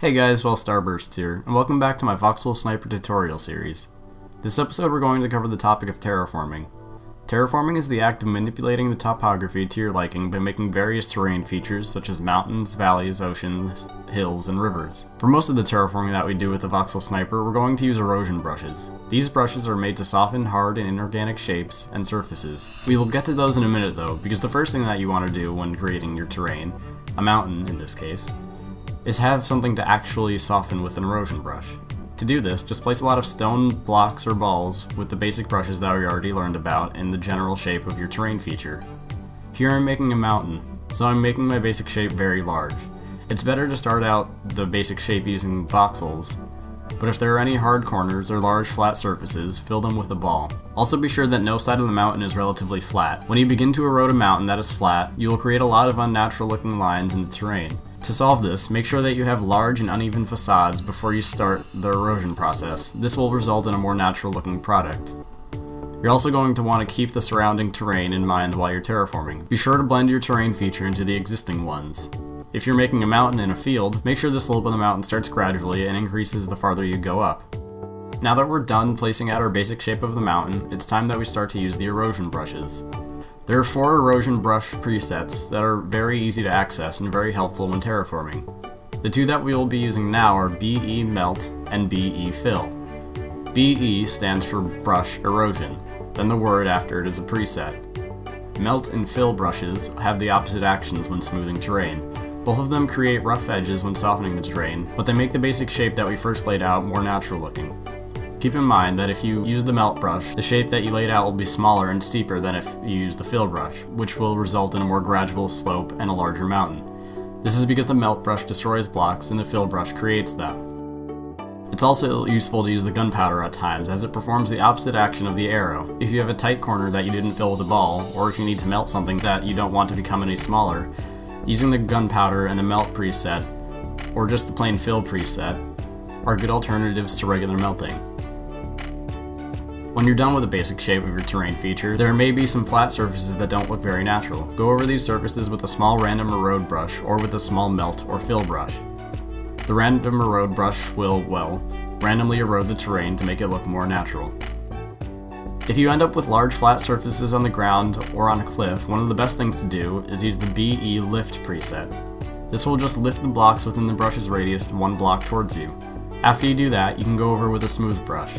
Hey guys, Wellstarbursts here, and welcome back to my Voxel Sniper tutorial series. This episode we're going to cover the topic of terraforming. Terraforming is the act of manipulating the topography to your liking by making various terrain features such as mountains, valleys, oceans, hills, and rivers. For most of the terraforming that we do with the Voxel Sniper, we're going to use erosion brushes. These brushes are made to soften hard and inorganic shapes and surfaces. We will get to those in a minute though, because the first thing that you want to do when creating your terrain, a mountain in this case, is have something to actually soften with an erosion brush. To do this, just place a lot of stone blocks or balls with the basic brushes that we already learned about in the general shape of your terrain feature. Here I'm making a mountain, so I'm making my basic shape very large. It's better to start out the basic shape using voxels, but if there are any hard corners or large flat surfaces, fill them with a ball. Also be sure that no side of the mountain is relatively flat. When you begin to erode a mountain that is flat, you will create a lot of unnatural looking lines in the terrain. To solve this, make sure that you have large and uneven facades before you start the erosion process. This will result in a more natural looking product. You're also going to want to keep the surrounding terrain in mind while you're terraforming. Be sure to blend your terrain feature into the existing ones. If you're making a mountain in a field, make sure the slope of the mountain starts gradually and increases the farther you go up. Now that we're done placing out our basic shape of the mountain, it's time that we start to use the erosion brushes. There are four erosion brush presets that are very easy to access and very helpful when terraforming. The two that we will be using now are BE Melt and BE Fill. BE stands for Brush Erosion, then the word after it is a preset. Melt and Fill brushes have the opposite actions when smoothing terrain. Both of them create rough edges when softening the terrain, but they make the basic shape that we first laid out more natural looking. Keep in mind that if you use the melt brush, the shape that you laid out will be smaller and steeper than if you use the fill brush, which will result in a more gradual slope and a larger mountain. This is because the melt brush destroys blocks and the fill brush creates them. It's also useful to use the gunpowder at times, as it performs the opposite action of the arrow. If you have a tight corner that you didn't fill with a ball, or if you need to melt something that you don't want to become any smaller, using the gunpowder and the melt preset, or just the plain fill preset, are good alternatives to regular melting. When you're done with the basic shape of your terrain feature, there may be some flat surfaces that don't look very natural. Go over these surfaces with a small random erode brush or with a small melt or fill brush. The random erode brush will, well, randomly erode the terrain to make it look more natural. If you end up with large flat surfaces on the ground or on a cliff, one of the best things to do is use the BE Lift preset. This will just lift the blocks within the brush's radius one block towards you. After you do that, you can go over with a smooth brush.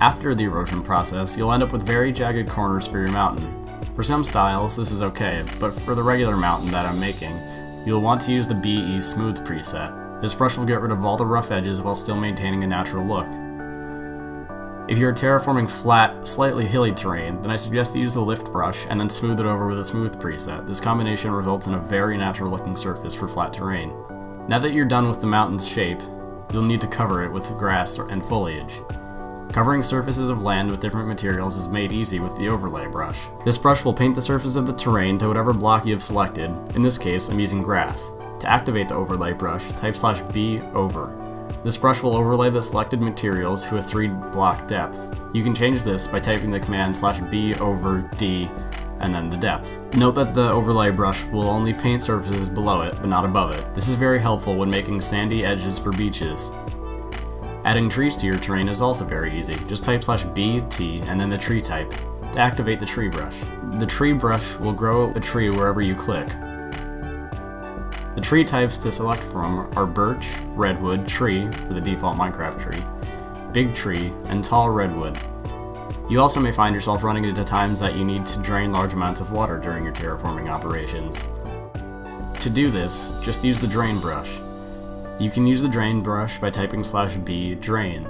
After the erosion process, you'll end up with very jagged corners for your mountain. For some styles, this is okay, but for the regular mountain that I'm making, you'll want to use the BE Smooth preset. This brush will get rid of all the rough edges while still maintaining a natural look. If you're terraforming flat, slightly hilly terrain, then I suggest to use the lift brush and then smooth it over with a smooth preset. This combination results in a very natural looking surface for flat terrain. Now that you're done with the mountain's shape, you'll need to cover it with grass and foliage. Covering surfaces of land with different materials is made easy with the overlay brush. This brush will paint the surface of the terrain to whatever block you have selected, in this case I'm using grass. To activate the overlay brush, type slash B over. This brush will overlay the selected materials to a 3 block depth. You can change this by typing the command slash B over D and then the depth. Note that the overlay brush will only paint surfaces below it, but not above it. This is very helpful when making sandy edges for beaches. Adding trees to your terrain is also very easy. Just type slash B, T, and then the tree type to activate the tree brush. The tree brush will grow a tree wherever you click. The tree types to select from are birch, redwood, tree for the default Minecraft tree, big tree, and tall redwood. You also may find yourself running into times that you need to drain large amounts of water during your terraforming operations. To do this, just use the drain brush. You can use the drain brush by typing slash b drain.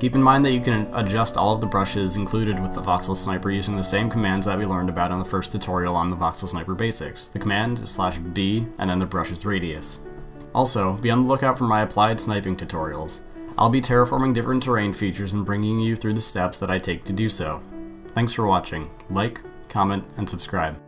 Keep in mind that you can adjust all of the brushes included with the Voxel Sniper using the same commands that we learned about in the first tutorial on the Voxel Sniper basics. The command is slash B and then the brush's radius. Also, be on the lookout for my applied sniping tutorials. I'll be terraforming different terrain features and bringing you through the steps that I take to do so. Thanks for watching. Like, comment, and subscribe.